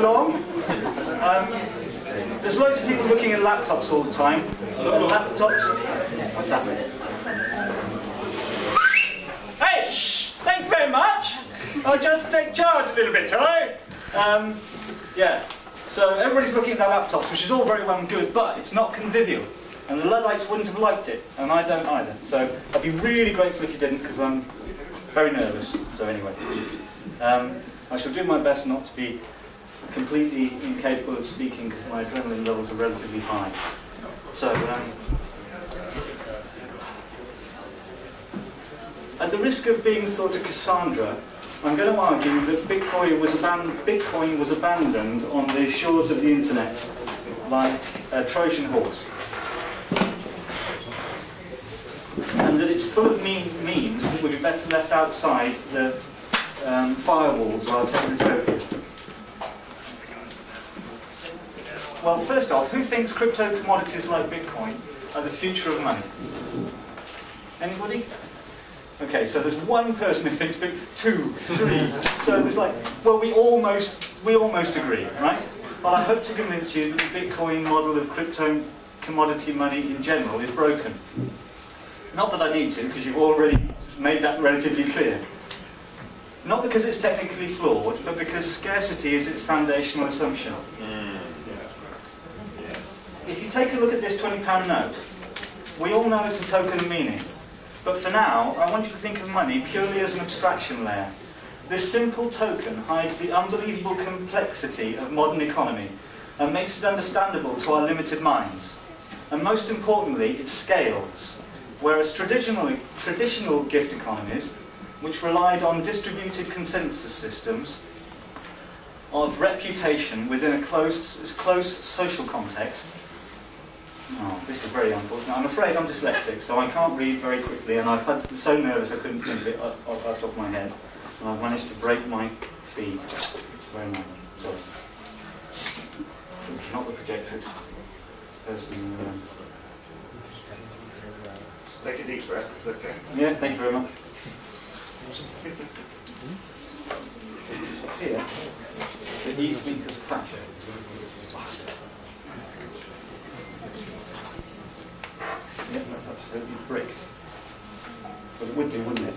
long. Um, there's loads of people looking at laptops all the time. And laptops. What's happening? Hey! Shh! Thank you very much. I'll just take charge a little bit, shall I? Um, yeah. So everybody's looking at their laptops, which is all very well and good, but it's not convivial. And the Luddites wouldn't have liked it, and I don't either. So I'd be really grateful if you didn't, because I'm very nervous. So anyway, um, I shall do my best not to be completely incapable of speaking because my adrenaline levels are relatively high. So, um, at the risk of being thought a Cassandra, I'm going to argue that Bitcoin was, Bitcoin was abandoned on the shores of the internet like a Trojan horse. And that it's full of mean memes that would be better left outside the um, firewalls while technotopia. Well, first off, who thinks crypto commodities like Bitcoin are the future of money? Anybody? Okay, so there's one person who thinks big, two, three. so there's like, well, we almost, we almost agree, right? Well, I hope to convince you that the Bitcoin model of crypto commodity money in general is broken. Not that I need to, because you've already made that relatively clear. Not because it's technically flawed, but because scarcity is its foundational assumption. Hmm. If you take a look at this £20 note, we all know it's a token of meaning. But for now, I want you to think of money purely as an abstraction layer. This simple token hides the unbelievable complexity of modern economy and makes it understandable to our limited minds. And most importantly, it scales. Whereas traditional, traditional gift economies, which relied on distributed consensus systems of reputation within a close, close social context, Oh, this is very unfortunate. I'm afraid I'm dyslexic, so I can't read very quickly, and I've had so nervous I couldn't think of it off the top of my head. And I've managed to break my feet. Very much. Sorry. It's not the projector, it's the person. Um... Just take a deep breath, it's okay. Yeah, thank you very much. Here, the e-speakers crash. Yeah, that's absolutely bricked. But it would do, wouldn't it?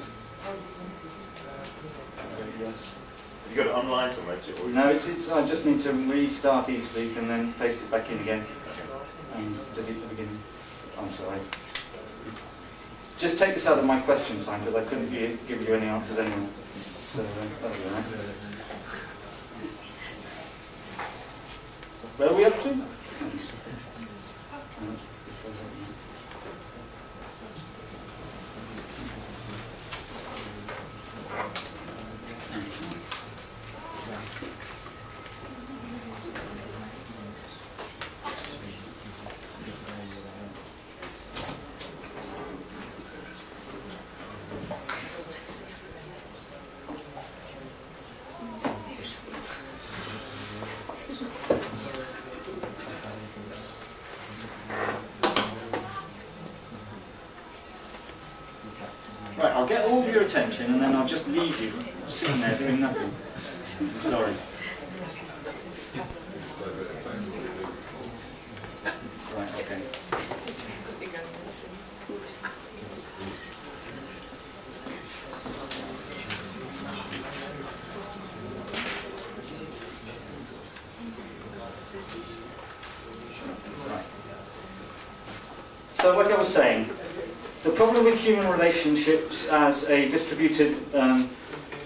yes. Have Or No, it's, it's, I just need to restart eSpeak and then paste it back in again. And delete the beginning. I'm sorry. Just take this out of my question time because I couldn't give you any answers anyway. So, uh. Where are we up to? Right, I'll get all of your attention and then I'll just leave you sitting there doing nothing. Sorry. Right, okay. Right. So like I was saying, the problem with human relationships as a distributed um,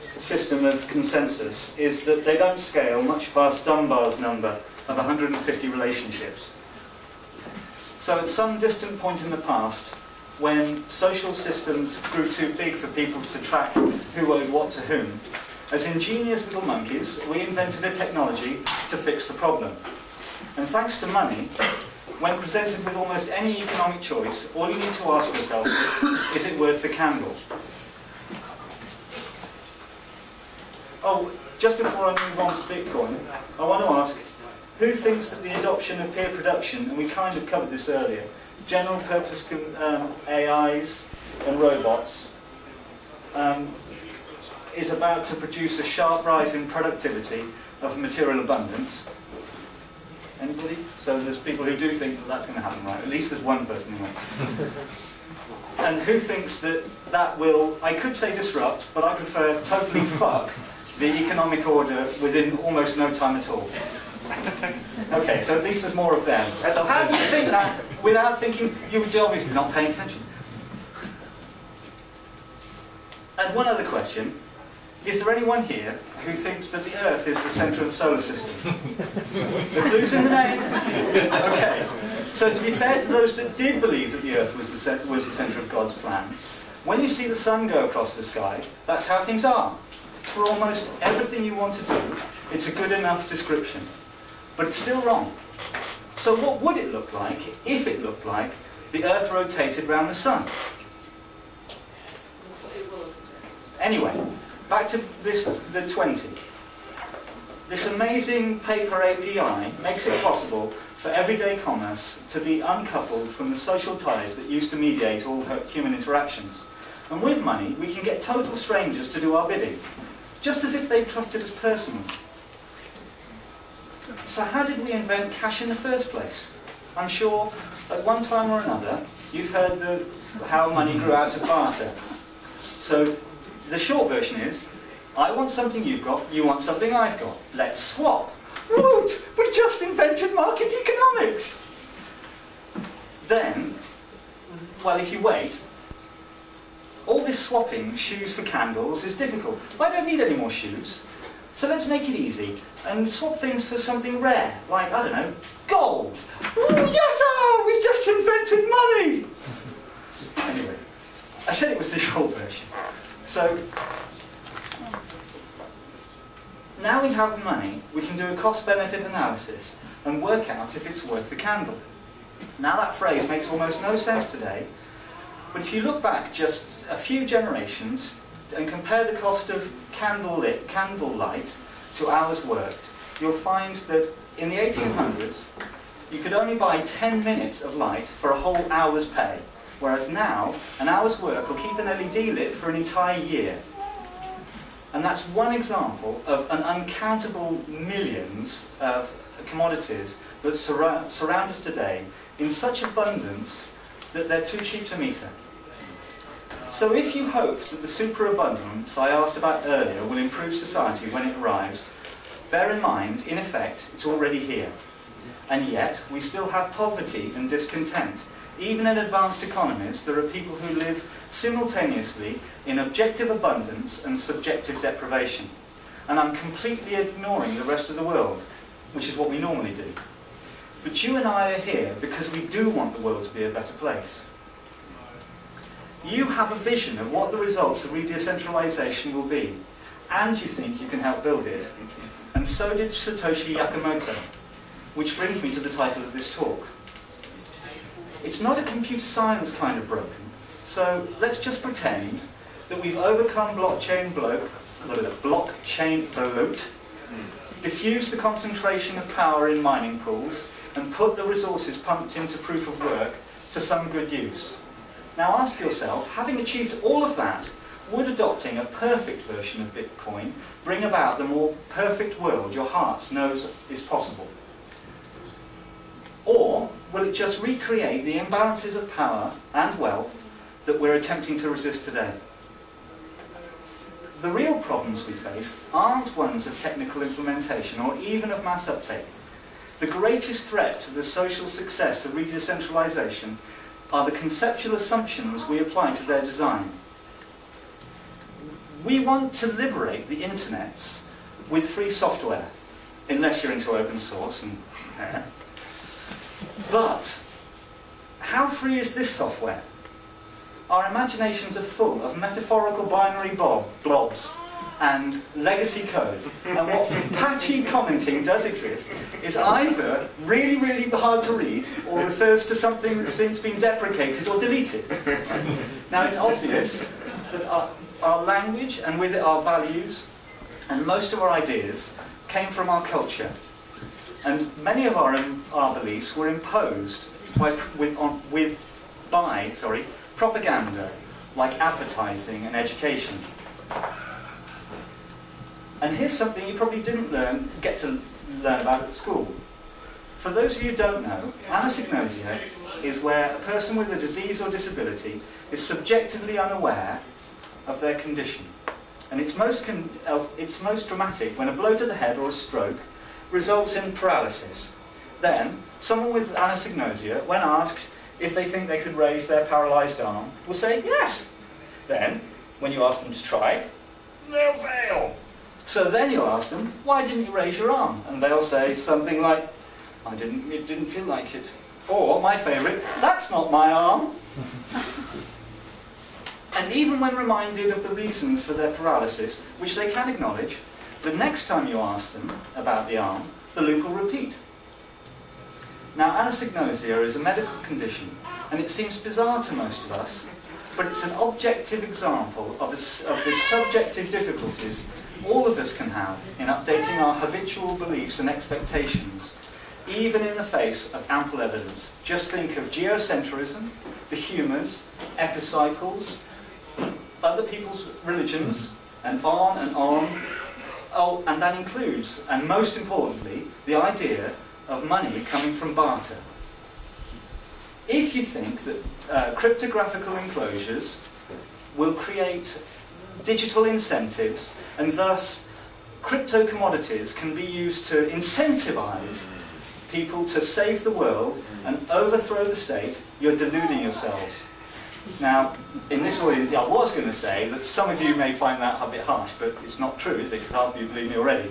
system of consensus is that they don't scale much past Dunbar's number of 150 relationships. So at some distant point in the past, when social systems grew too big for people to track who owed what to whom, as ingenious little monkeys, we invented a technology to fix the problem. And thanks to money, when presented with almost any economic choice, all you need to ask yourself is, is it worth the candle? Oh, just before I move on to Bitcoin, I want to ask, who thinks that the adoption of peer production, and we kind of covered this earlier, general purpose um, AIs and robots, um, is about to produce a sharp rise in productivity of material abundance. Anybody? So there's people who do think that that's going to happen, right? At least there's one person anyway. and who thinks that that will, I could say disrupt, but I prefer totally fuck the economic order within almost no time at all. Okay, so at least there's more of them. So how do you think that without thinking, you're obviously not paying attention. And one other question. Is there anyone here who thinks that the Earth is the centre of the solar system? the clue's in the name. Okay. So to be fair to those that did believe that the Earth was the, was the centre of God's plan, when you see the sun go across the sky, that's how things are. For almost everything you want to do, it's a good enough description. But it's still wrong. So what would it look like if it looked like the Earth rotated around the sun? Anyway, back to this, the 20. This amazing paper API makes it possible for everyday commerce to be uncoupled from the social ties that used to mediate all human interactions. And with money, we can get total strangers to do our bidding, just as if they trusted us personally. So how did we invent cash in the first place? I'm sure at one time or another, you've heard the, how money grew out of barter. So the short version is, I want something you've got, you want something I've got. Let's swap. Woot! We just invented market economics! Then, well, if you wait, all this swapping shoes for candles is difficult. I don't need any more shoes. So let's make it easy and swap things for something rare, like, I don't know, gold. Yatta! We just invented money! Anyway, I said it was the short version. So, now we have money, we can do a cost-benefit analysis and work out if it's worth the candle. Now that phrase makes almost no sense today, but if you look back just a few generations and compare the cost of candle candle light to hours worked, you'll find that in the 1800s, you could only buy 10 minutes of light for a whole hour's pay, whereas now, an hour's work will keep an LED lit for an entire year. And that's one example of an uncountable millions of commodities that surround, surround us today in such abundance that they're too cheap to meter. So if you hope that the superabundance I asked about earlier will improve society when it arrives, bear in mind, in effect, it's already here. And yet, we still have poverty and discontent. Even in advanced economies, there are people who live simultaneously in objective abundance and subjective deprivation. And I'm completely ignoring the rest of the world, which is what we normally do. But you and I are here because we do want the world to be a better place. You have a vision of what the results of redecentralization will be, and you think you can help build it. And so did Satoshi Nakamoto, which brings me to the title of this talk. It's not a computer science kind of broken, so let's just pretend that we've overcome blockchain bloke, blockchain bloat, diffuse the concentration of power in mining pools, and put the resources pumped into proof of work to some good use. Now ask yourself, having achieved all of that, would adopting a perfect version of Bitcoin bring about the more perfect world your heart knows is possible? Or will it just recreate the imbalances of power and wealth that we're attempting to resist today? The real problems we face aren't ones of technical implementation or even of mass uptake. The greatest threat to the social success of re-decentralisation are the conceptual assumptions we apply to their design. We want to liberate the internets with free software, unless you're into open source. And. But how free is this software? Our imaginations are full of metaphorical binary bob, blobs and legacy code. And what patchy commenting does exist is either really, really hard to read or refers to something that's since been deprecated or deleted. Now it's obvious that our, our language and with it our values and most of our ideas came from our culture. And many of our, our beliefs were imposed by, with, on, with, by sorry, propaganda like advertising and education. And here's something you probably didn't learn, get to learn about at school. For those of you who don't know, anosognosia is where a person with a disease or disability is subjectively unaware of their condition. And it's most, uh, it's most dramatic when a blow to the head or a stroke results in paralysis. Then, someone with anosognosia, when asked if they think they could raise their paralysed arm, will say yes. Then, when you ask them to try, they'll fail. So then you'll ask them, why didn't you raise your arm? And they'll say something like, I didn't, it didn't feel like it. Or, my favourite, that's not my arm. and even when reminded of the reasons for their paralysis, which they can acknowledge, the next time you ask them about the arm, the loop will repeat. Now, anosognosia is a medical condition, and it seems bizarre to most of us, but it's an objective example of, a, of the subjective difficulties all of us can have in updating our habitual beliefs and expectations, even in the face of ample evidence. Just think of geocentrism, the humours, epicycles, other people's religions, and on and on. Oh, and that includes, and most importantly, the idea of money coming from barter. If you think that uh, cryptographical enclosures will create digital incentives and thus crypto commodities can be used to incentivize people to save the world and overthrow the state, you're deluding yourselves. Now, in this audience, I was going to say that some of you may find that a bit harsh, but it's not true, is it? Because half of you believe me already.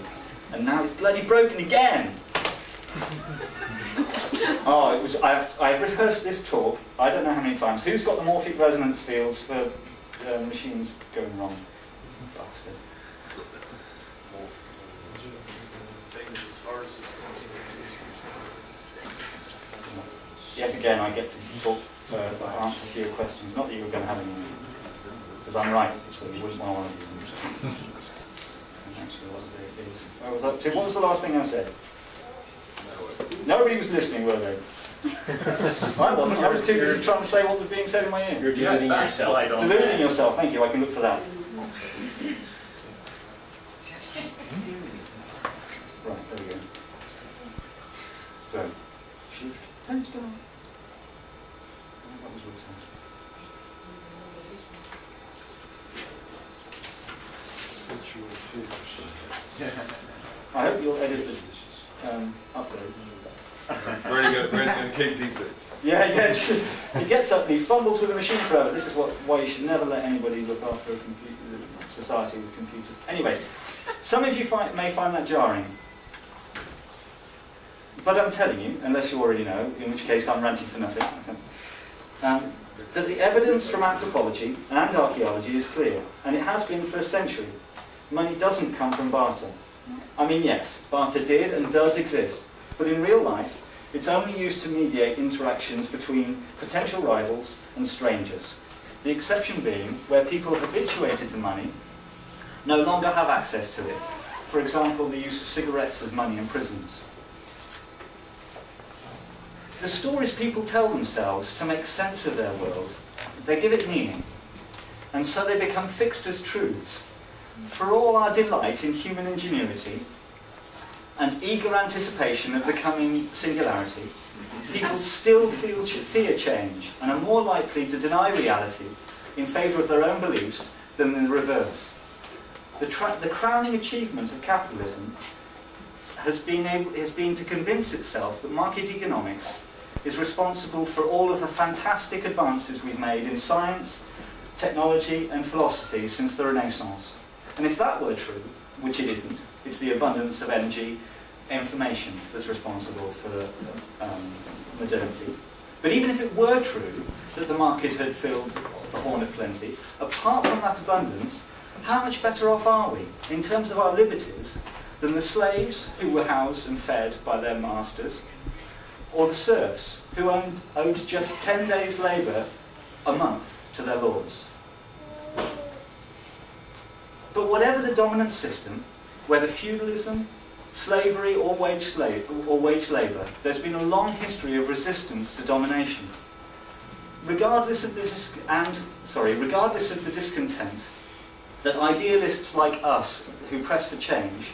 And now it's bloody broken again. oh, it was. I've, I've rehearsed this talk. I don't know how many times. Who's got the morphic resonance fields for uh, machines going wrong? Bastard. Yes, again, I get to talk, uh, answer a few questions. Not that you were going to have any, because I'm right, so you wouldn't want to Actually, what it is. I was up to, what was the last thing I said? Nobody was listening, were they? I wasn't. I was too busy trying to say what was being said in my ear. You're deluding Yeah, yourself. Deluding yourself, thank you, I can look for that. Right, there we go. So, shift, page down. That was what I hope you'll edit the um, upload. Ready to go, ready to keep these bits. Yeah, yeah, it's just, he gets up and he fumbles with the machine forever. This is what, why you should never let anybody look after a computer, society with computers. Anyway, some of you may find that jarring. But I'm telling you, unless you already know, in which case I'm ranting for nothing, um, that the evidence from anthropology and archaeology is clear, and it has been for a century. Money doesn't come from barter. I mean, yes, barter did and does exist, but in real life, it's only used to mediate interactions between potential rivals and strangers. The exception being where people habituated to money no longer have access to it. For example, the use of cigarettes as money in prisons. The stories people tell themselves to make sense of their world, they give it meaning. And so they become fixed as truths. For all our delight in human ingenuity, and eager anticipation of the coming singularity, people still feel fear change and are more likely to deny reality in favour of their own beliefs than the reverse. The, the crowning achievement of capitalism has been, able, has been to convince itself that market economics is responsible for all of the fantastic advances we've made in science, technology and philosophy since the Renaissance. And if that were true, which it isn't, it's the abundance of energy, and information that's responsible for um, modernity. But even if it were true that the market had filled the horn of plenty, apart from that abundance, how much better off are we in terms of our liberties than the slaves who were housed and fed by their masters, or the serfs who owned, owed just 10 days' labour a month to their lords? But whatever the dominant system, whether feudalism, slavery or wage, slave, or wage labour, there's been a long history of resistance to domination. Regardless of the and sorry, regardless of the discontent that idealists like us who press for change,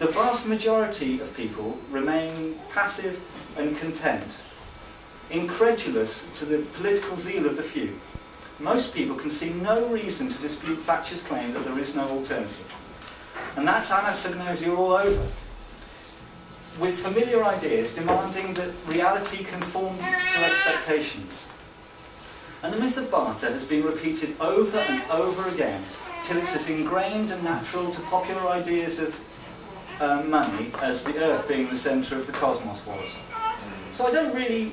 the vast majority of people remain passive and content, incredulous to the political zeal of the few. Most people can see no reason to dispute Thatcher's claim that there is no alternative. And that's anosognosia all over. With familiar ideas demanding that reality conform to expectations. And the myth of barter has been repeated over and over again till it's as ingrained and natural to popular ideas of uh, money as the Earth being the centre of the cosmos was. So I don't really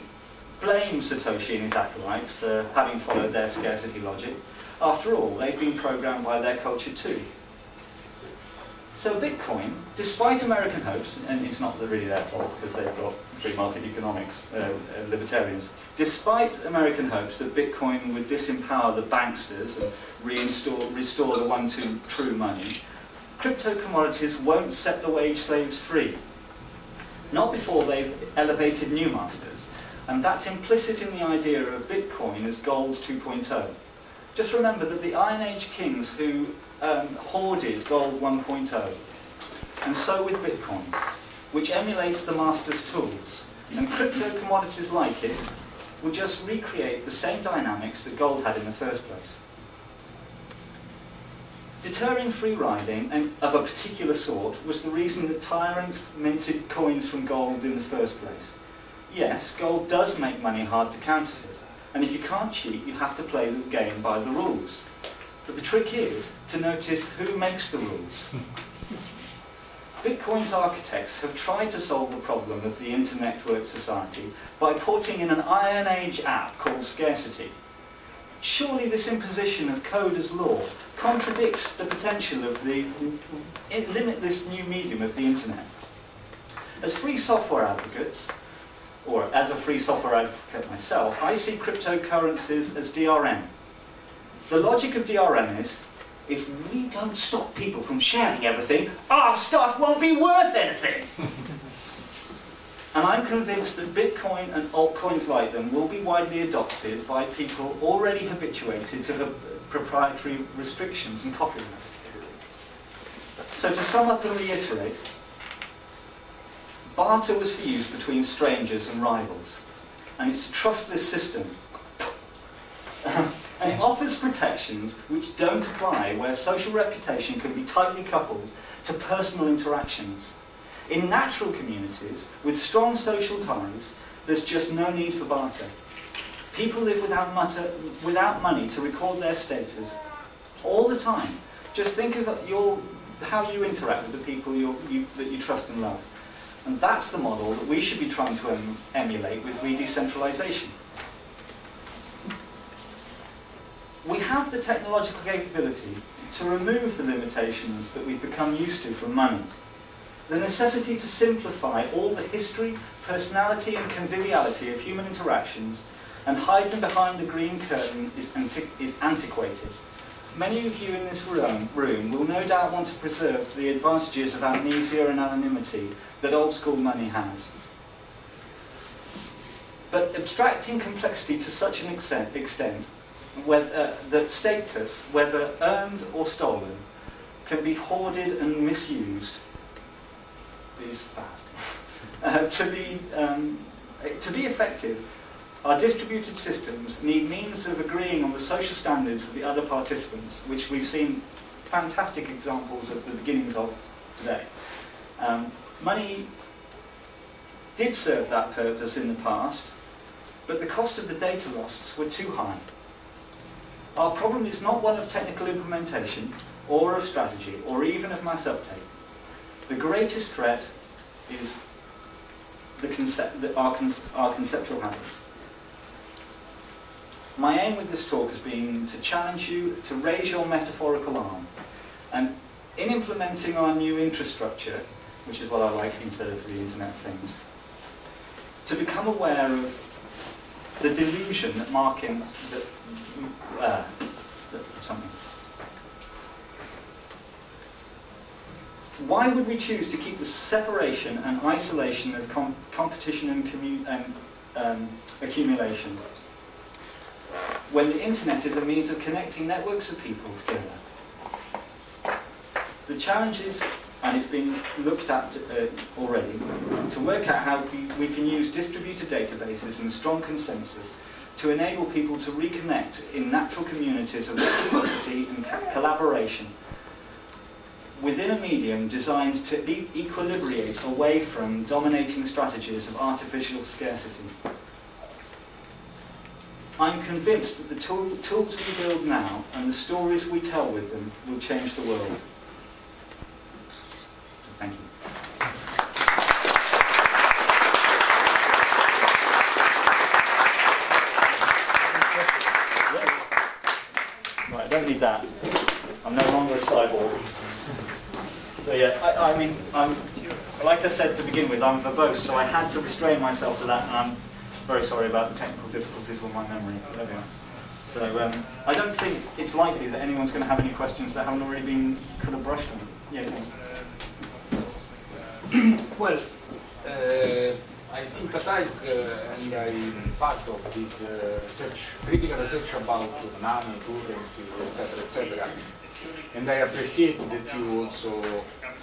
blame Satoshi and his acolytes for having followed their scarcity logic. After all, they've been programmed by their culture too. So Bitcoin, despite American hopes, and it's not really their fault because they've got free market economics, uh, uh, libertarians, despite American hopes that Bitcoin would disempower the banksters and restore the one to true money, crypto commodities won't set the wage slaves free. Not before they've elevated new masters. And that's implicit in the idea of Bitcoin as gold 2.0. Just remember that the Iron Age kings who um, hoarded gold 1.0, and so with Bitcoin, which emulates the master's tools, and crypto commodities like it will just recreate the same dynamics that gold had in the first place. Deterring free riding and of a particular sort was the reason that tyrants minted coins from gold in the first place. Yes, gold does make money hard to counterfeit, and if you can't cheat, you have to play the game by the rules. But the trick is to notice who makes the rules. Bitcoin's architects have tried to solve the problem of the inter-network society by porting in an Iron Age app called Scarcity. Surely this imposition of code as law contradicts the potential of the limitless new medium of the internet. As free software advocates, or as a free software advocate myself, I see cryptocurrencies as DRM. The logic of DRM is, if we don't stop people from sharing everything, our stuff won't be worth anything. and I'm convinced that Bitcoin and altcoins like them will be widely adopted by people already habituated to the proprietary restrictions and copyright. So to sum up and reiterate, Barter was for use between strangers and rivals, and it's a trustless system. and it offers protections which don't apply where social reputation can be tightly coupled to personal interactions. In natural communities, with strong social ties, there's just no need for barter. People live without, mutter, without money to record their status all the time. Just think of your, how you interact with the people you, that you trust and love. And that's the model that we should be trying to em emulate with re-decentralization. We have the technological capability to remove the limitations that we've become used to from money. The necessity to simplify all the history, personality and conviviality of human interactions and hide them behind the green curtain is, is antiquated. Many of you in this room, room will no doubt want to preserve the advantages of amnesia and anonymity that old school money has. But abstracting complexity to such an extent, extent whether, uh, that status, whether earned or stolen, can be hoarded and misused is bad. Uh, to, be, um, to be effective, our distributed systems need means of agreeing on the social standards of the other participants, which we've seen fantastic examples of the beginnings of today. Um, money did serve that purpose in the past, but the cost of the data loss were too high. Our problem is not one of technical implementation, or of strategy, or even of mass uptake. The greatest threat is the concept, the, our, our conceptual habits. My aim with this talk has been to challenge you to raise your metaphorical arm and in implementing our new infrastructure, which is what I like instead of the Internet Things, to become aware of the delusion that marking that, uh, that something. Why would we choose to keep the separation and isolation of com competition and, and um, accumulation when the internet is a means of connecting networks of people together? The challenge is, and it's been looked at uh, already, to work out how we, can use distributed databases and strong consensus to enable people to reconnect in natural communities of reciprocity and collaboration within a medium designed to e- equilibrate away from dominating strategies of artificial scarcity. I'm convinced that the tool, tools we build now and the stories we tell with them will change the world. Thank you. Right, I don't need that. I'm no longer a cyborg. So yeah, I, I mean, I'm, like I said to begin with, I'm verbose, so I had to restrain myself to that, and I'm very sorry about the technical difficulties with my memory. There we are. So um, I don't think it's likely that anyone's going to have any questions that haven't already been kind of brushed on. Yeah. Well, uh, I sympathize uh, and I'm part of this uh, research, critical research about currency, etc., etc. And I appreciate that you also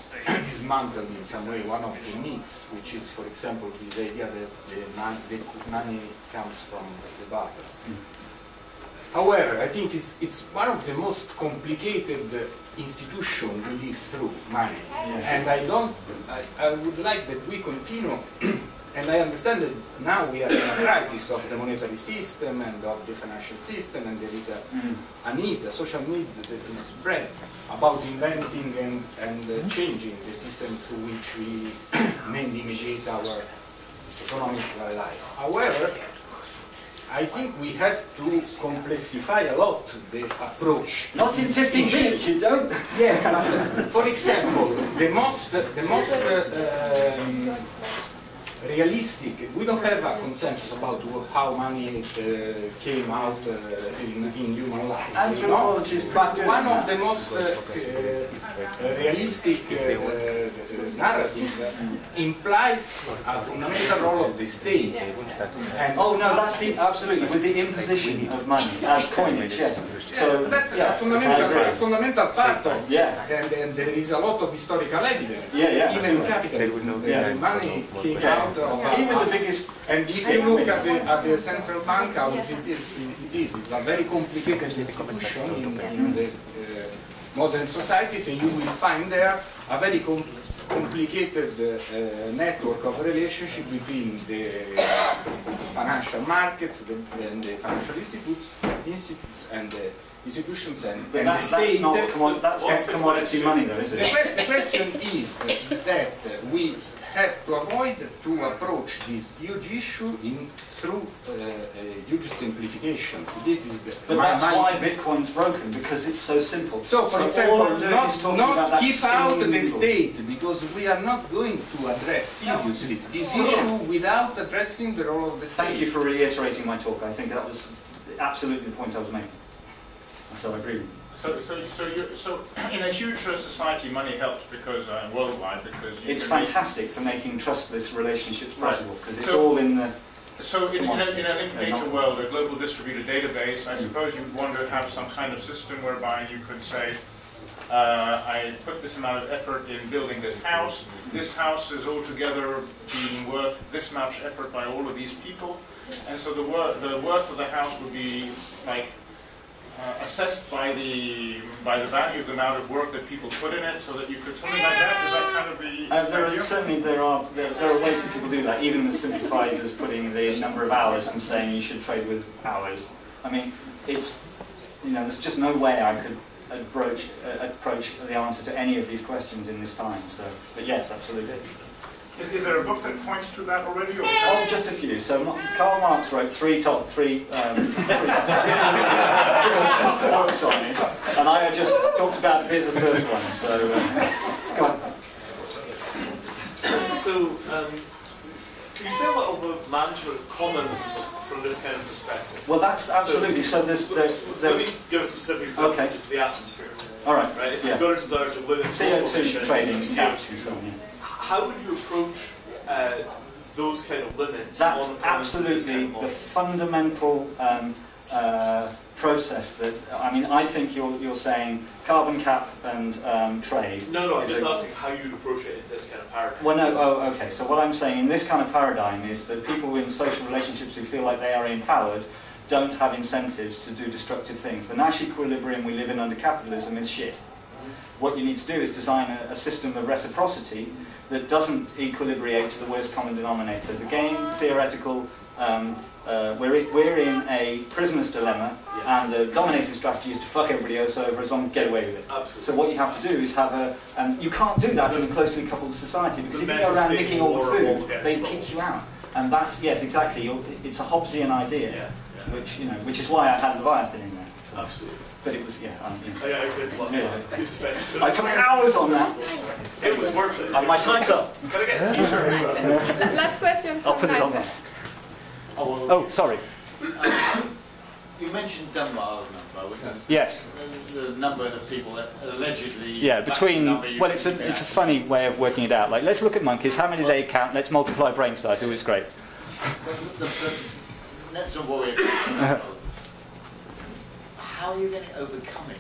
dismantled in some way one of the myths, which is, for example, this idea that the money, the money comes from the barter. However, I think it's, it's one of the most complicated uh, institutions we live through, money. And I don't, I, I would like that we continue, and I understand that now we are in a crisis of the monetary system and of the financial system, and there is a, Mm. a need, a social need that is spread about inventing and, and uh, changing the system through which we mainly mediate our economic life. However, I think we have to complexify a lot the approach. Not in 15 minutes, you don't. Yeah, for example, the most, the most uh, um, realistic, we don't have a consensus about how money uh, came out uh, in, in human life. you know? Anthropologists But one of the most uh, uh, realistic uh, uh, narrative implies a fundamental role of the state. And Oh no, that's the absolutely with the imposition of money as coinage. Yes. So that's yeah, a fundamental, a fundamental part of Yeah. and, and there is a lot of historical evidence. Yeah, yeah, Even in capitalism, Yeah. money came out of. Even the biggest and if you look at the, at the central bank, how it is, it is, it's a very complicated institution in, in the uh, modern societies, and you will find there a very com complicated uh, network of relationship between the financial markets the, and the financial institutes, institutes and the institutions and, But and that, the state. that's not that's commodity money though, is it? que- the question is that we have to avoid to approach this huge issue in through uh, uh, huge simplifications. This is the But my- that's my- why Bitcoin's broken because it's so simple. So, for all example, I'm doing is not, talking not keep out the single- state because we are not going to address seriously this issue without addressing the role of the state. Thank you for reiterating my talk. I think that was absolutely the point I was making. So I agree with you. So, so, so, you're, so in a huge uh, society, money helps because uh, worldwide because you It's fantastic for making trustless relationships possible because it's So- all in the. So in, in, a, in a linked data world, a global distributed database, I suppose you'd want to have some kind of system whereby you could say, uh, I put this amount of effort in building this house. This house is altogether being worth this much effort by all of these people, and so the worth the worth of the house would be like uh, assessed by the by the value of the amount of work that people put in it, so that you could something like that. Is that kind of the Uh, there are, certainly there are there, there are ways that people do that, even as simplified as putting the number of hours and saying you should trade with hours. I mean, it's you know there's just no way I could approach uh, approach the answer to any of these questions in this time. So, but yes, absolutely. Is, is there a book that points to that already? Or Oh, just a few. So Ma- Karl Marx wrote three top three um, books on it, and I just talked about a bit of the first one. So, uh, go on. So, um, can you say a little bit of management commons from this kind of perspective? well, that's absolutely. So there's the, Let me give a specific example, Okay. just the atmosphere. all right. Right? If Yeah. you've got a desire to live in CO2 trading, CO2, CO2, yeah. How would you approach uh, those kind of limits That's on on kind absolutely of the fundamental um, uh, process that, I mean, I think you're, you're saying carbon cap and um, trade. No, no, I'm just asking how you'd approach it in this kind of paradigm. Well, no, oh, okay. So what I'm saying in this kind of paradigm is that people in social relationships who feel like they are empowered don't have incentives to do destructive things. The Nash equilibrium we live in under capitalism is shit. What you need to do is design a, a system of reciprocity that doesn't equilibrate to the worst common denominator. The game, theoretical, um, uh, we're, we're in a prisoner's dilemma, and the dominating strategy is to fuck everybody else over as long as get away with it. Absolutely. So what you have to do is have a, and you can't do that in a closely coupled society because if you go around nicking all the food, they kick you out. And that's, yes, exactly, it's a Hobbesian idea, Yeah, yeah, which, you know, which is why I had Leviathan in there. So- absolutely. But it was, yeah, I, you know. I, I did love Yeah. that. You spent I took hours on that, It was worth it. and my time's up. Can I get a t-shirt? Last question. I'll put it on there. Oh, well, Oh, sorry. you mentioned Dunbar number, which is Yes. the, the number of people that allegedly. Yeah, between, the number you well, it's a, it's a funny way of working it out. Like, let's look at monkeys, how many do they count? Let's multiply brain size, oh, it's great. But the, the, that's not what we're. How are you going to overcome it?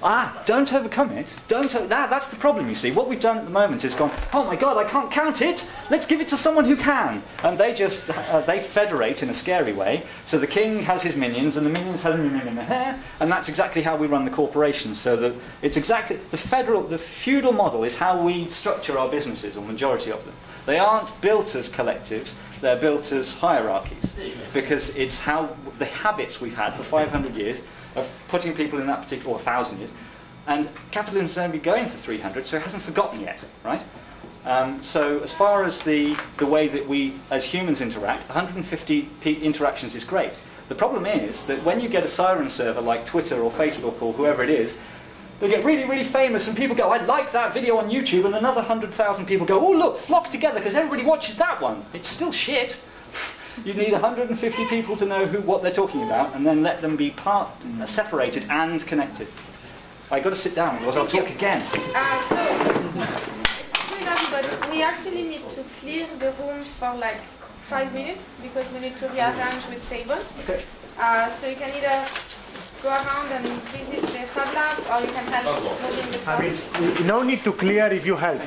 Ah, don't overcome it. Don't. That, that's the problem. You see, what we've done at the moment is gone. Oh my God, I can't count it. Let's give it to someone who can. And they just uh, they federate in a scary way. So the king has his minions, and the minions have hair, and that's exactly how we run the corporation. So that it's exactly the federal, the feudal model is how we structure our businesses, or majority of them. They aren't built as collectives. They're built as hierarchies because it's how the habits we've had for 500 years of putting people in that particular, or 1,000 years, and capitalism's only been going for 300, so it hasn't forgotten yet, right? Um, so as far as the, the way that we as humans interact, 150 p- interactions is great. The problem is that when you get a siren server like Twitter or Facebook or whoever it is, they get really, really famous and people go, I like that video on YouTube, and another 100,000 people go, oh look, flock together because everybody watches that one. It's still shit. You need 150 people to know who, what they're talking about and then let them be part, uh, separated and connected. i got to sit down, otherwise I'll talk again. Uh, so, but we actually need to clear the room for like five minutes because we need to rearrange with tables. Okay. Uh, so you can either go around and visit the Fab Lab or you can help moving the I mean, no need to clear if you help.